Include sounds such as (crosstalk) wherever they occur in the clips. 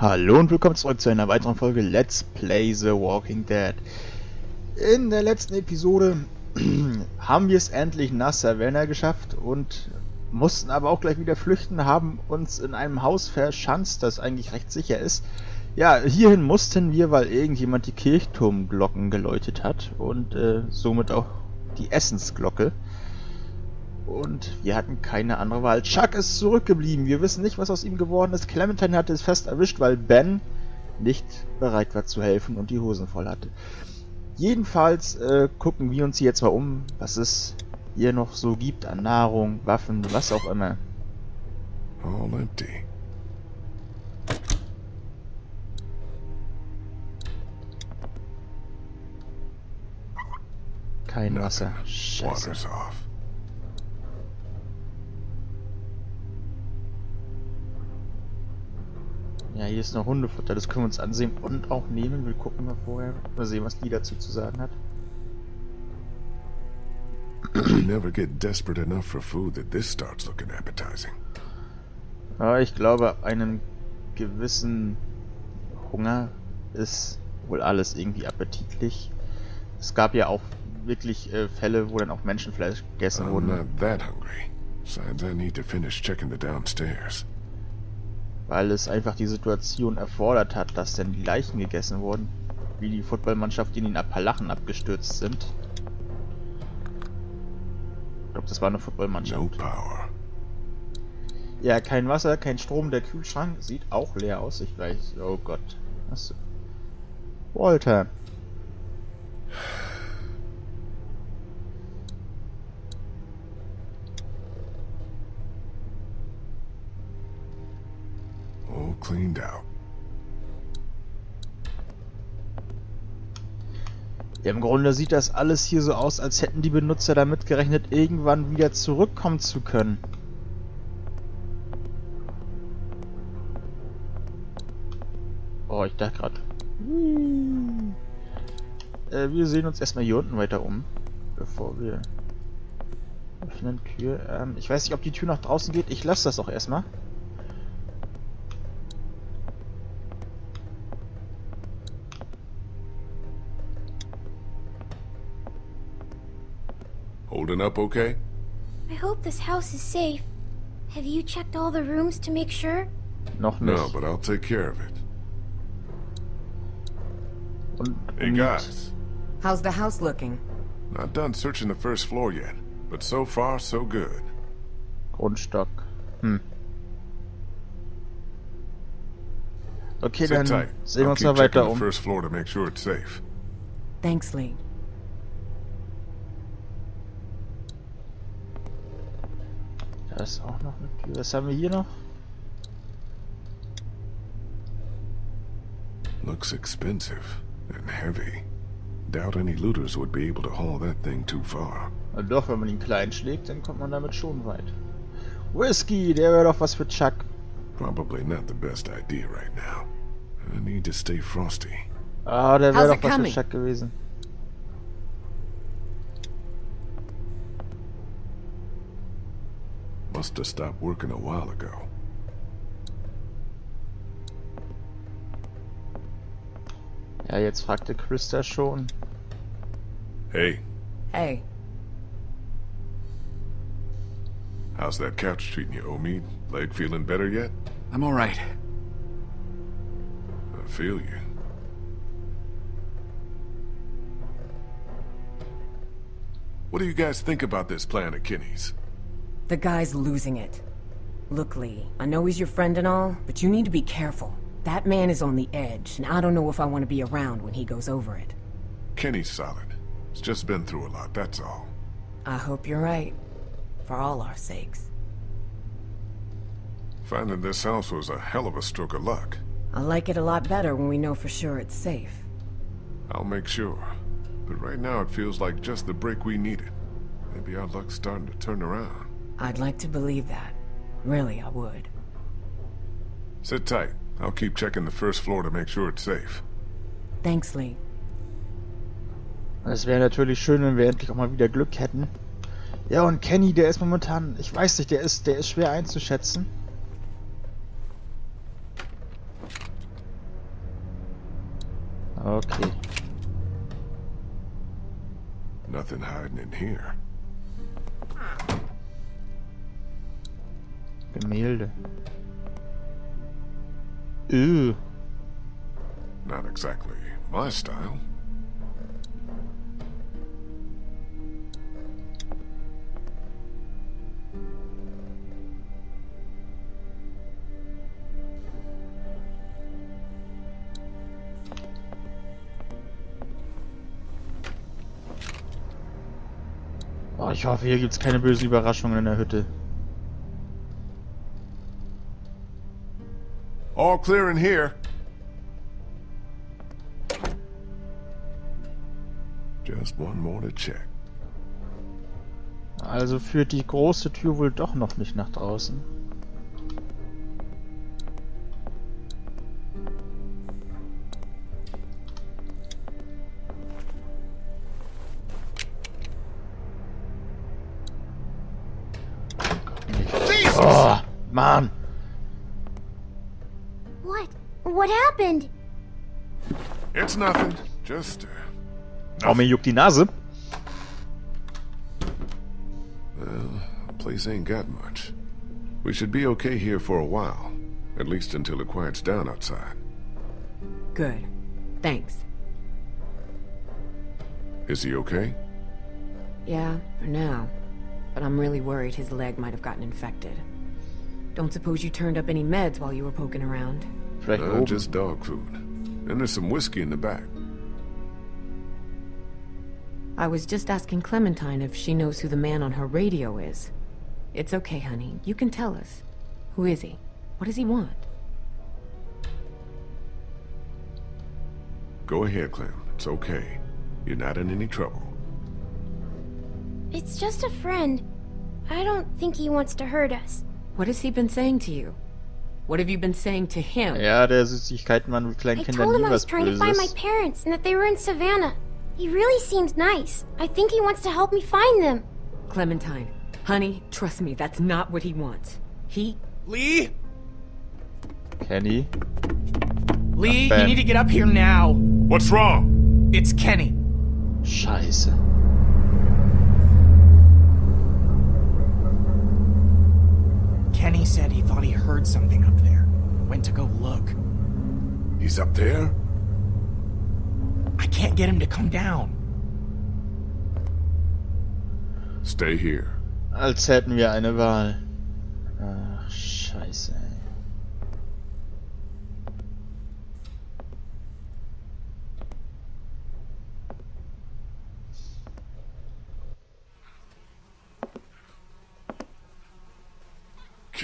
Hallo und willkommen zurück zu einer weiteren Folge Let's Play The Walking Dead. In der letzten Episode (clears throat) haben wir es endlich nach Savannah geschafft und mussten aber auch gleich wieder flüchten, haben uns in einem Haus verschanzt, das eigentlich recht sicher ist. Ja, hierhin mussten wir, weil irgendjemand die Kirchturmglocken geläutet hat und äh, somit auch die Essensglocke. Und wir hatten keine andere Wahl. Chuck ist zurückgeblieben. Wir wissen nicht, was aus ihm geworden ist. Clementine hatte es fest erwischt, weil Ben nicht bereit war zu helfen und die Hosen voll hatte. Jedenfalls äh, gucken wir uns jetzt mal um, was es hier noch so gibt an Nahrung, Waffen, was auch immer. All empty. Kein Wasser. Scheiße. Hier ist noch Hundefutter, das können wir uns ansehen und auch nehmen. Wir gucken mal vorher, mal sehen, was die dazu zu sagen hat. Never get desperate enough for food that this starts looking appetizing. Aber ich glaube, einem gewissen Hunger ist wohl alles irgendwie appetitlich. Es gab ja auch wirklich äh, Fälle, wo dann auch Menschenfleisch gegessen I'm wurde. not that hungry. Besides, I need to finish checking the downstairs. Weil es einfach die Situation erfordert hat, dass dann die Leichen gegessen wurden, wie die Footballmannschaft, die in den Appalachen abgestürzt sind. Ich glaube, das war eine Footballmannschaft. Ja, kein Wasser, kein Strom, der Kühlschrank sieht auch leer aus. Ich weiß, oh Gott. Was? Walter. Cleaned out. Ja, im Grunde sieht das alles hier so aus, als hätten die Benutzer damit gerechnet, irgendwann wieder zurückkommen zu können. Oh, ich dachte gerade. Äh, wir sehen uns erstmal hier unten weiter um, bevor wir öffnen Tür. Ähm, ich weiß nicht, ob die Tür nach draußen geht. Ich lasse das auch erstmal. Holding up okay? I hope this house is safe. Have you checked all the rooms to make sure? Noch nicht. No, but I'll take care of it. Und, Hey guys, How's the house looking? not done searching the first floor yet, but so far so good. Grundstock. Hm. Okay, Sit dann tight. sehen wir I'll uns mal checking weiter the um. first floor to make sure it's safe. Thanks, Lee. Ist auch noch eine Tür. Was haben wir hier noch? Looks expensive and heavy. Doubt any looters would be able to haul that thing too far. Na doch, wenn man ihn klein schlägt, dann kommt man damit schon weit. Whisky, der wäre doch was für Chuck. Probably not the best idea right now. I need to stay frosty. Ah, der How's wäre it doch was für coming? Chuck gewesen. Must have stopped working a while ago. Ja, jetzt fragte Christa schon. Hey, Hey, how's that couch treating you, Omid? Leg feeling better yet? I'm all right. I feel you. What do you guys think about this plan of Kenny's? The guy's losing it. Look, Lee, I know he's your friend and all, but you need to be careful. That man is on the edge, and I don't know if I want to be around when he goes over it. Kenny's solid. He's just been through a lot, that's all. I hope you're right. For all our sakes. Finding this house was a hell of a stroke of luck. I like it a lot better when we know for sure it's safe. I'll make sure. But right now it feels like just the break we needed. Maybe our luck's starting to turn around. I'd like to believe that. Really, I would. Sit tight. I'll keep checking the first floor to make sure it's safe. Thanks, Lee. Es wäre natürlich schön, wenn wir endlich auch mal wieder Glück hätten. Ja, und Kenny, der ist momentan, ich weiß nicht, der ist, der ist schwer einzuschätzen. Okay. Nothing hiding in here. Gemälde. Öh. Not exactly my style. Oh, ich hoffe, hier gibt's keine bösen Überraschungen in der Hütte. All clear in here. Just one more to check. Also führt die große Tür wohl doch noch nicht nach draußen. Nothing. Just, uh, Oh, mir juckt die Nase. well, place ain't got much. We should be okay here for a while. At least until it quiets down outside. Good. Thanks. Is he okay? Yeah, for now. But I'm really worried his leg might have gotten infected. Don't suppose you turned up any meds while you were poking around? Vielleicht Uh, just dog food. And there's some whiskey in the back. I was just asking Clementine if she knows who the man on her radio is. It's okay, honey. You can tell us. Who is he? What does he want? Go ahead, Clem. It's okay. You're not in any trouble. It's just a friend. I don't think he wants to hurt us. What has he been saying to you? What have you been saying to him? Ja, der Süßigkeitenmann mit kleinen I Kindern told him nie I was was trying to find my parents and that they were in Savannah. He really seems nice. I think he wants to help me find them. Clementine, honey, trust me, that's not what he wants. He. Lee? Kenny. Lee, you need to get up here now. What's wrong? It's Kenny. Scheiße. Kenny said he thought he heard something up there. Went to go look. He's up there? I can't get him to come down. Stay here. Als hätten wir eine Wahl. Ach, scheiße.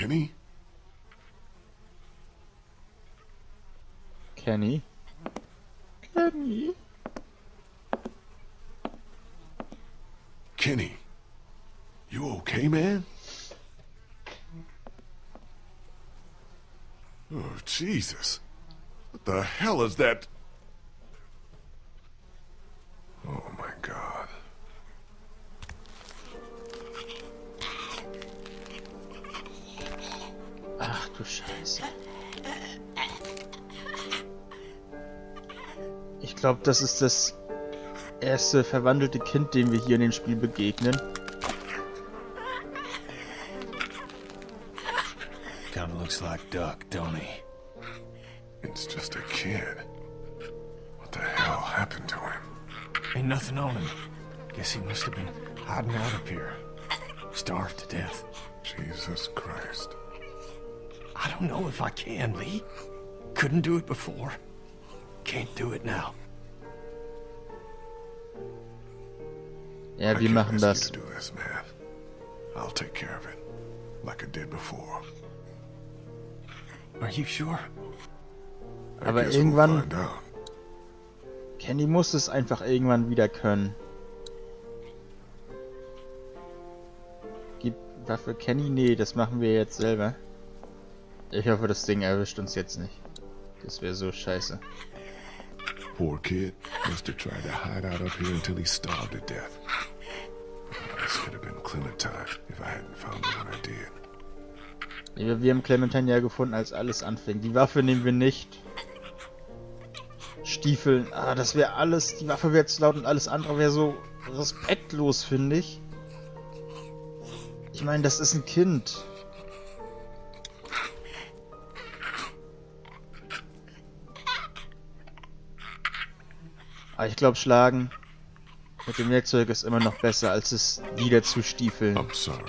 Kenny? Kenny? Kenny? Kenny? You okay, man? Oh, Jesus. What the hell is that? Oh, my God. Du Scheiße. Ich glaube, das ist das erste verwandelte Kind, dem wir hier in dem Spiel begegnen. Kinda looks like Duck, don't he? It's just a kid. What the hell happened to him? Ain't nothing on him. Guess he must have been hiding out up here. Starved to death. Jesus Christ. I don't know if I can, Lee. Couldn't do it before. Can't do it now. Ja, wir machen das. this, man. I'll take care of it. Like I did before. Are you sure? I Aber guess we'll irgendwann- find out. Kenny muss es einfach irgendwann wieder können. Gib Waffe Kenny? Nee, das machen wir jetzt selber. Ich hoffe, das Ding erwischt uns jetzt nicht. Das wäre so scheiße. Poor kid must have tried to hide out up here until he starved to death. This could have been Clementine if I hadn't found her when I did. Wir, wir haben Clementine ja gefunden, als alles anfing. Die Waffe nehmen wir nicht. Stiefeln. Ah, das wäre alles, die Waffe wäre zu laut und alles andere wäre so respektlos, finde ich. Ich meine, das ist ein Kind. Aber ich glaube, schlagen mit dem Werkzeug ist immer noch besser, als es wieder zu stiefeln. I'm sorry.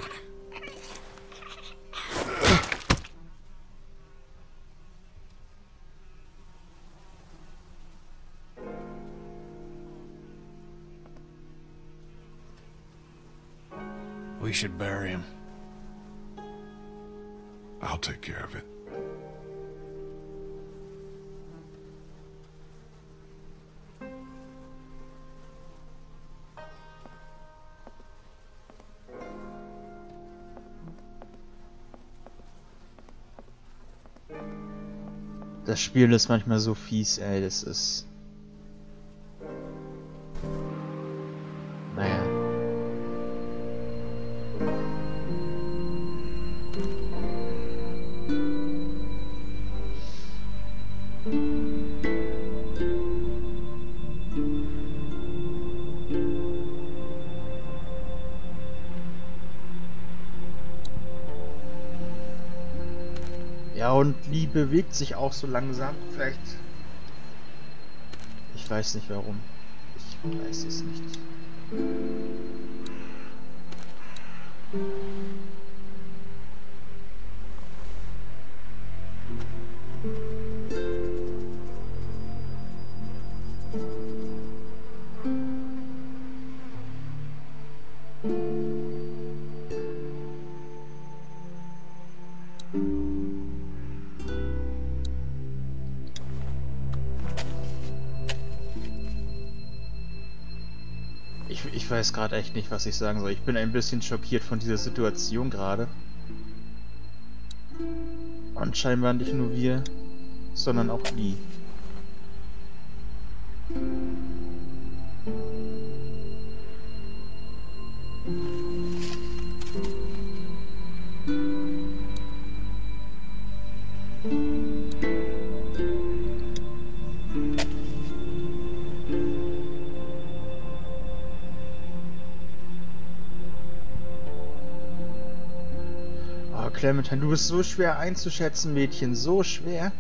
We should bury him. I'll take care of it. Das Spiel ist manchmal so fies, ey, das ist... bewegt sich auch so langsam. Vielleicht. Ich weiß nicht warum. Ich weiß es nicht. Ich, weiß gerade echt nicht, was ich sagen soll. Ich bin ein bisschen schockiert von dieser Situation gerade. Und scheinbar nicht nur wir, sondern auch Lee. Clementine, du bist so schwer einzuschätzen, Mädchen. So schwer.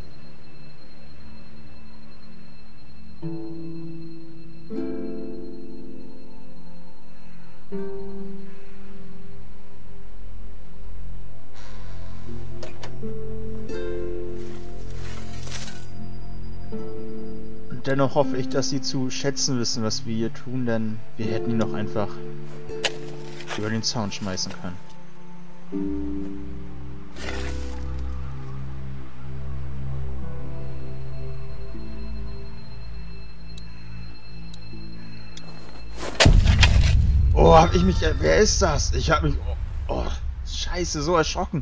Und dennoch hoffe ich, dass sie zu schätzen wissen, was wir hier tun, denn wir hätten ihn doch einfach über den Zaun schmeißen können. Oh, hab ich mich. Wer ist das? Ich hab mich. Oh, oh scheiße, so erschrocken.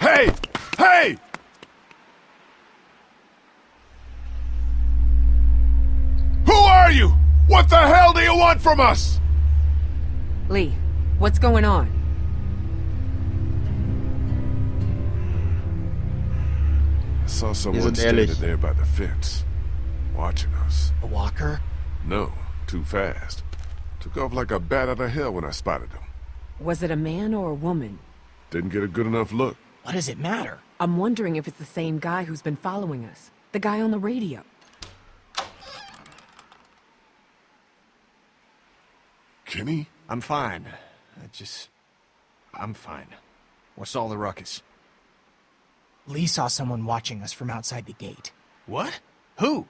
Hey! Hey! Who are you? What the hell do you want from us? Lee, what's going on? I saw someone standing there by the fence, watching us. A walker? No, too fast. Took off like a bat out of hell when I spotted him. Was it a man or a woman? Didn't get a good enough look. What does it matter? I'm wondering if it's the same guy who's been following us. The guy on the radio. Kenny? I'm fine. I just. I'm fine. What's all the ruckus? Lee saw someone watching us from outside the gate. What? Who?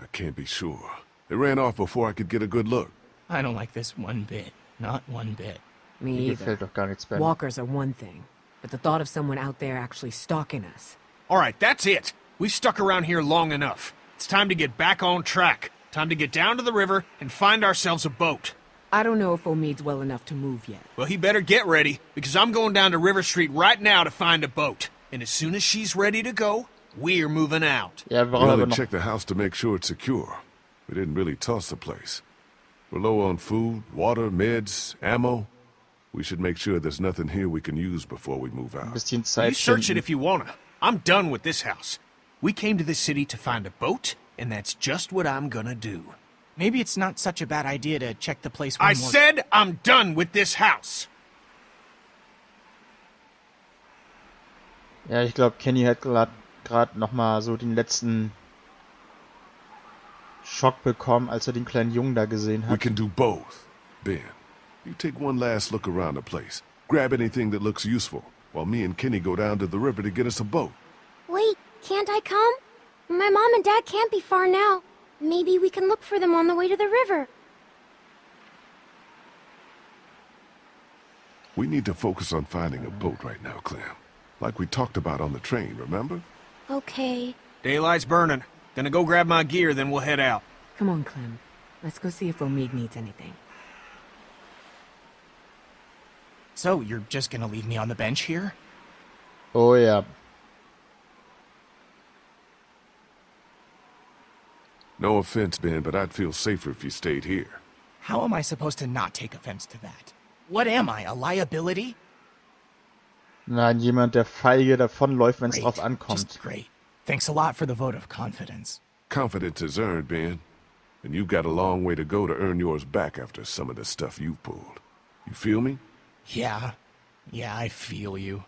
I can't be sure. They ran off before I could get a good look. I don't like this one bit. Not one bit. Me either. gefällt doch gar nichts Ben. Walkers are one thing, but the thought of someone out there actually stalking us. All right, that's it. We've stuck around here long enough. It's time to get back on track. Time to get down to the river and find ourselves a boat. I don't know if Omid's well enough to move yet. Well, he better get ready, because I'm going down to River Street right now to find a boat. And as soon as she's ready to go, we're moving out. Yeah, wir We brauchen aber only noch. checked the house to make sure it's secure. We didn't really toss the place. We're low on food, water, meds, ammo. We should make sure there's nothing here we can use before we move out. You search it if you wanna. I'm done with this house. We came to this city to find a boat, and that's just what I'm gonna do. Maybe it's not such a bad idea to check the place one I more said I'm done with this house. Ja, ich glaube, Kenny hat gerade gerade noch mal so den letzten Schock bekommen, als er den kleinen Jungen da gesehen We can do both. Ben, you take one last look around the place. Grab anything that looks useful, while me and Kenny go down to the river to get us a boat. Wait, can't I come? My mom and dad can't be far now. Maybe we can look for them on the way to the river. We need to focus on finding a boat right now, Clem. Like we talked about on the train, remember? Okay. Daylight's burning. Gonna go grab my gear, then we'll head out. Come on, Clem. Let's go see if Omid needs anything. So, you're just gonna leave me on the bench here? Oh yeah. No offense, Ben, but I'd feel safer if you stayed here. How am I supposed to not take offense to that? What am I, a liability? Nein, jemand, der feige davonläuft, wenn es Great. drauf ankommt. Just great. Thanks a lot for the vote of confidence. Confidence is earned, Ben. And you've got a long way to go to earn yours back after some of the stuff you've pulled. You feel me? Yeah. Yeah, I feel you.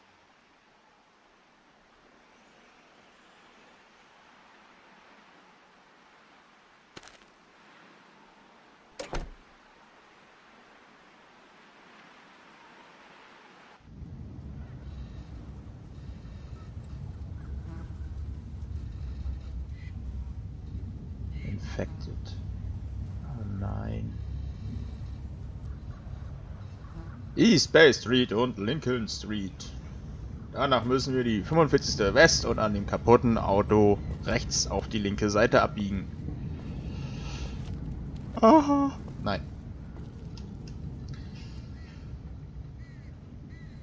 Infected. Oh nein. East Bay Street und Lincoln Street. Danach müssen wir die 45. West und an dem kaputten Auto rechts auf die linke Seite abbiegen. Aha. Nein.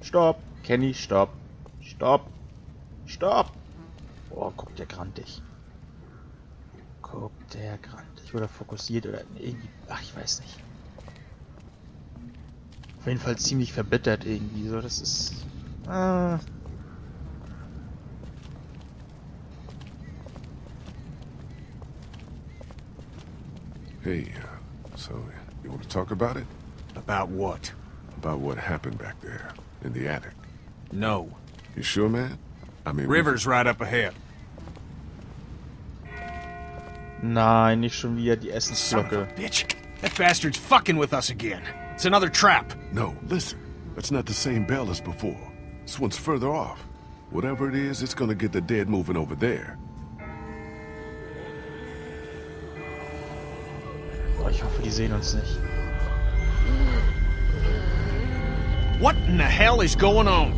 Stopp. Kenny, stopp. Stopp. Stopp. Oh, guckt der grantig. Guckt der grantig. Oder fokussiert oder irgendwie. Ach, ich weiß nicht. Auf jeden Fall ziemlich verbittert irgendwie. So, das ist. Ah. Hey, uh, so you want to talk about it? About what? About what happened back there in the attic? No. You sure, man? I mean, River's right up ahead. Nein, nicht schon wieder die Son of a Essensglocke. bitch. That bastard's fucking with us again. It's another trap. No, listen. That's not the same bell as before. This one's further off. Whatever it is, it's gonna get the dead moving over there. Oh, ich hoffe, die sehen uns nicht. What in the hell is going on?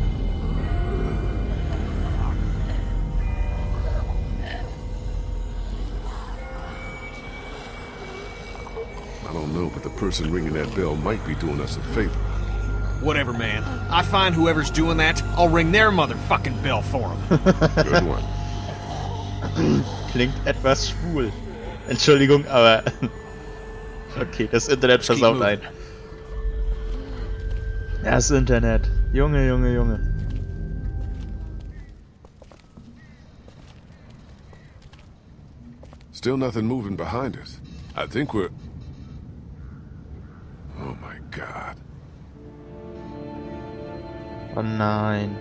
Person ringing that bell might be doing us a favor. Whatever, man. I find whoever's doing that, I'll ring their motherfucking bell for them. (laughs) Good one. Klingt etwas schwul. Entschuldigung, aber. (laughs) Okay, das Internet versaut moving. ein. Ja, das Internet. Junge, Junge, Junge. Still nothing moving behind us. I think we're... Oh my god. Oh nein.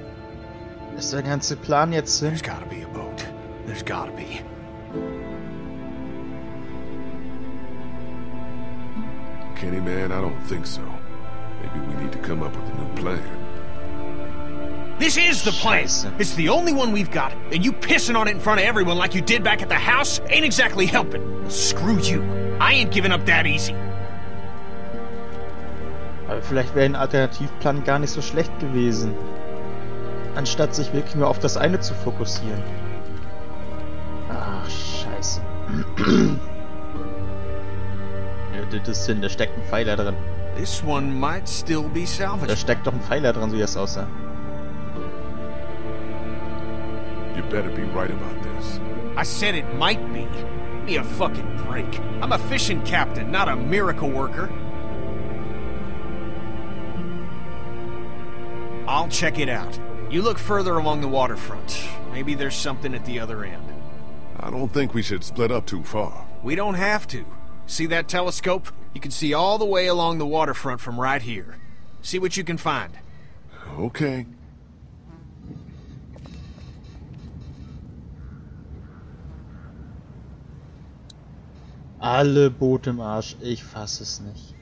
Ist der ganze Plan jetzt hin? There's gotta be a boat. There's gotta be. Kenny, man, I don't think so. Maybe we need to come up with a new plan. This is the plan. Scheiße. It's the only one we've got. And you pissing on it in front of everyone like you did back at the house ain't exactly helping. Well, screw you. I ain't giving up that easy. Aber vielleicht wäre ein Alternativplan gar nicht so schlecht gewesen. Anstatt sich wirklich nur auf das eine zu fokussieren. Ach, scheiße. ja, das ist Sinn, da steckt ein Pfeiler drin. This one might still be Da salvageable. steckt doch ein Pfeiler drin, so wie das aussah. You better be right about this. I said it might be. Give me a fucking break. I'm a fishing captain, not a miracle worker. I'll check it out. You look further along the waterfront. Maybe there's something at the other end. I don't think we should split up too far. We don't have to. See that telescope? You can see all the way along the waterfront from right here. See what you can find. Okay. Alle Boote im Arsch, ich fasse es nicht.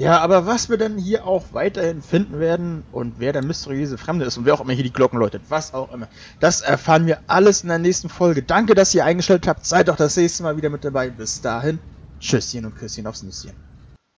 Ja, aber was wir dann hier auch weiterhin finden werden und wer der mysteriöse Fremde ist und wer auch immer hier die Glocken läutet, was auch immer, das erfahren wir alles in der nächsten Folge. Danke, dass ihr eingeschaltet habt. Seid doch das nächste Mal wieder mit dabei. Bis dahin, Tschüsschen und Küsschen aufs Nüsschen.